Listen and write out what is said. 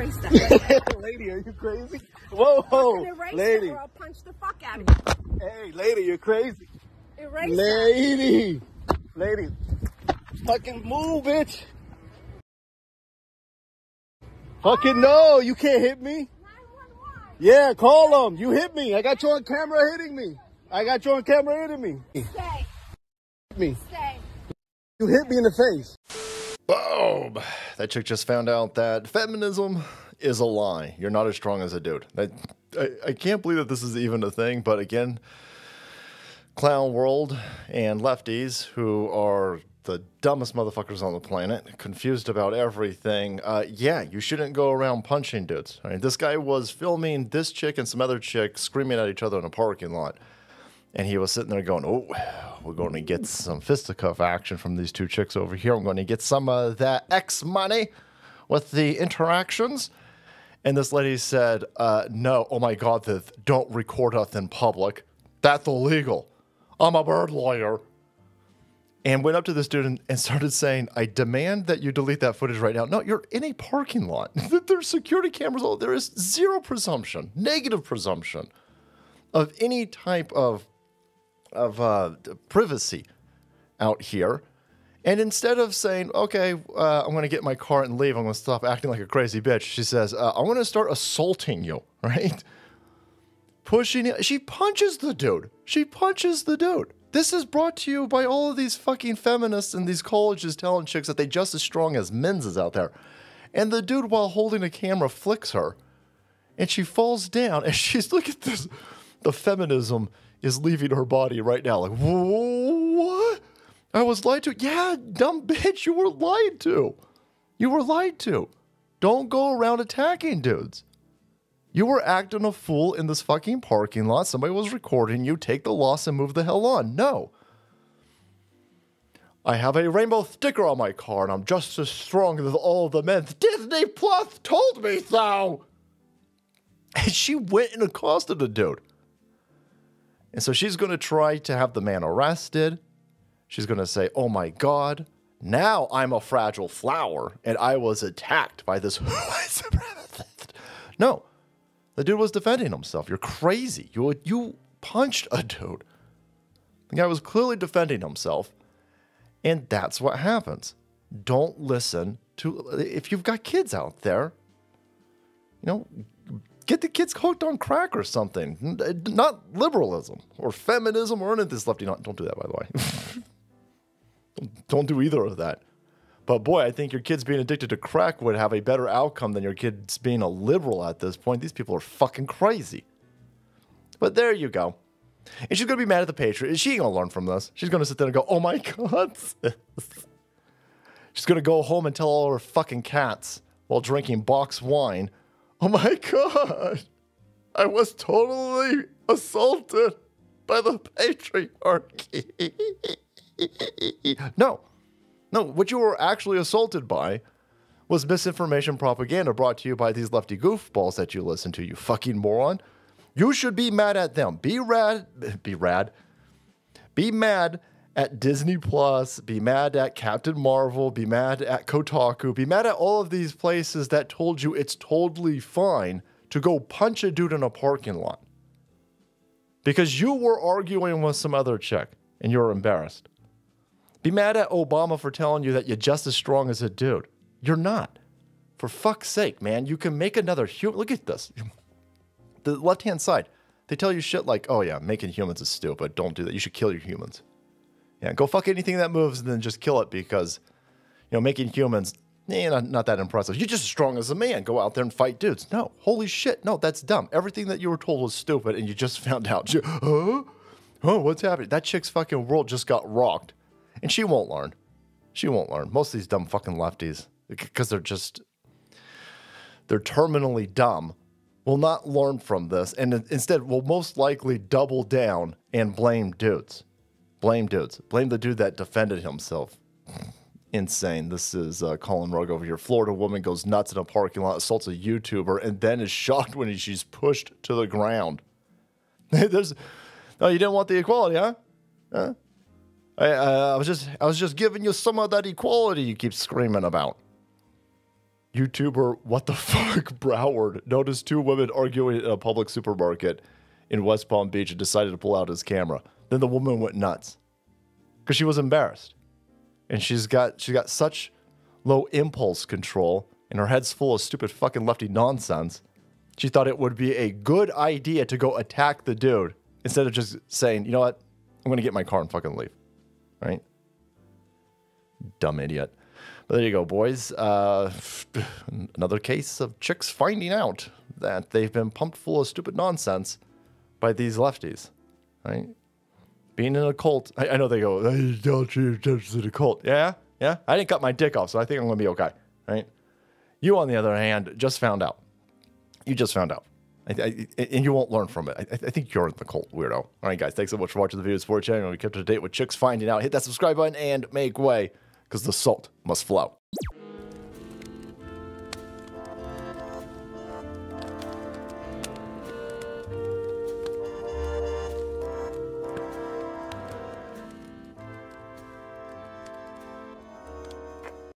erase that. lady, are you crazy? Whoa, whoa, erase lady. it or I'll punch the fuck out of you. Hey, lady, you're crazy. Erase that. Lady, lady, fucking move, bitch. Fucking no, you can't hit me. 911. Yeah, call them. You hit me. I got you on camera hitting me. I got you on camera hitting me. Hit me. Stay. You hit me in the face. Boom. That chick just found out that feminism is a lie. You're not as strong as a dude. I, I, I can't believe that this is even a thing, but again, clown world and lefties who are the dumbest motherfuckers on the planet, confused about everything. Uh, yeah, you shouldn't go around punching dudes. I mean, this guy was filming this chick and some other chick screaming at each other in a parking lot. And he was sitting there going, Oh, we're going to get some fisticuff action from these two chicks over here. I'm going to get some of that X money with the interactions. And this lady said, uh, No, oh my God, th- don't record us in public. That's illegal. I'm a bird lawyer. And went up to this dude and, and started saying, I demand that you delete that footage right now. No, you're in a parking lot. There's security cameras. all- There is zero presumption, negative presumption of any type of of uh, privacy out here. And instead of saying, okay, uh, I'm going to get my car and leave, I'm going to stop acting like a crazy bitch, she says, uh, going to start assaulting you, right? Pushing. She punches the dude. She punches the dude. This is brought to you by all of these fucking feminists and these colleges telling chicks that they just as strong as men's is out there. And the dude, while holding a camera, flicks her and she falls down and she's look at this the feminism is leaving her body right now. Like "Whoa, what? I was lied to. Yeah dumb bitch you were lied to. You were lied to. Don't go around attacking dudes. You were acting a fool in this fucking parking lot. Somebody was recording you. Take the loss and move the hell on. No. I have a rainbow sticker on my car and I'm just as strong as all the men. Disney Plus told me so. And she went and accosted the dude. And so she's going to try to have the man arrested. She's going to say, Oh my God, now I'm a fragile flower and I was attacked by this white supremacist. No, the dude was defending himself. You're crazy. You, you punched a dude. The guy was clearly defending himself. And that's what happens. Don't listen to, if you've got kids out there, you know, get the kids hooked on crack or something. Uh, not liberalism or feminism or any of this lefty. Not, don't do that, by the way. don't, don't do either of that. But boy, I think your kids being addicted to crack would have a better outcome than your kids being a liberal at this point. These people are fucking crazy. But there you go. And she's gonna be mad at the Patriot. She ain't gonna learn from this. She's gonna sit there and go, "Oh my god." she's gonna go home and tell all her fucking cats while drinking box wine, "Oh my god, I was totally assaulted by the patriarchy." no, no. What you were actually assaulted by was misinformation propaganda brought to you by these lefty goofballs that you listen to. You fucking moron. You should be mad at them. Be rad. Be rad. Be mad at Disney Plus. Be mad at Captain Marvel. Be mad at Kotaku. Be mad at all of these places that told you it's totally fine to go punch a dude in a parking lot because you were arguing with some other chick and you're embarrassed. Be mad at Obama for telling you that you're just as strong as a dude. You're not. For fuck's sake, man. You can make another human. Look at this the left hand side, they tell you shit like, oh yeah, making humans is stupid. Don't do that. You should kill your humans. Yeah, go fuck anything that moves and then just kill it because, you know, making humans, eh, not, not that impressive. You're just as strong as a man. Go out there and fight dudes. No, holy shit. No, that's dumb. Everything that you were told was stupid and you just found out. You- huh? Oh, what's happening? That chick's fucking world just got rocked. And she won't learn. She won't learn. Most of these dumb fucking lefties, because they're just, they're terminally dumb will not learn from this and instead will most likely double down and blame dudes. Blame dudes. Blame the dude that defended himself. Insane. This is uh, Colin Rugg over here. Florida woman goes nuts in a parking lot, assaults a YouTuber, and then is shocked when she's pushed to the ground. There's, oh, you didn't want the equality, huh? Huh? I, uh, I was just, I was just giving you some of that equality you keep screaming about. YouTuber What the Fuck Broward noticed two women arguing in a public supermarket in West Palm Beach and decided to pull out his camera. Then the woman went nuts because she was embarrassed, and she's got she's got such low impulse control, and her head's full of stupid fucking lefty nonsense. She thought it would be a good idea to go attack the dude instead of just saying, you know what, I'm gonna get my car and fucking leave, right? Dumb idiot. But there you go, boys. Uh, another case of chicks finding out that they've been pumped full of stupid nonsense by these lefties, right? Being in a cult, I, I know they go, hey, don't you touch the cult. Yeah, yeah. I didn't cut my dick off, so I think I'm gonna be okay, right? You, on the other hand, just found out. You just found out. I, I, and you won't learn from it. I, I, think you're in the cult, weirdo. All right, guys, thanks so much for watching the video support channel. We kept up to date with chicks finding out. Hit that subscribe button and make way because the salt must flow.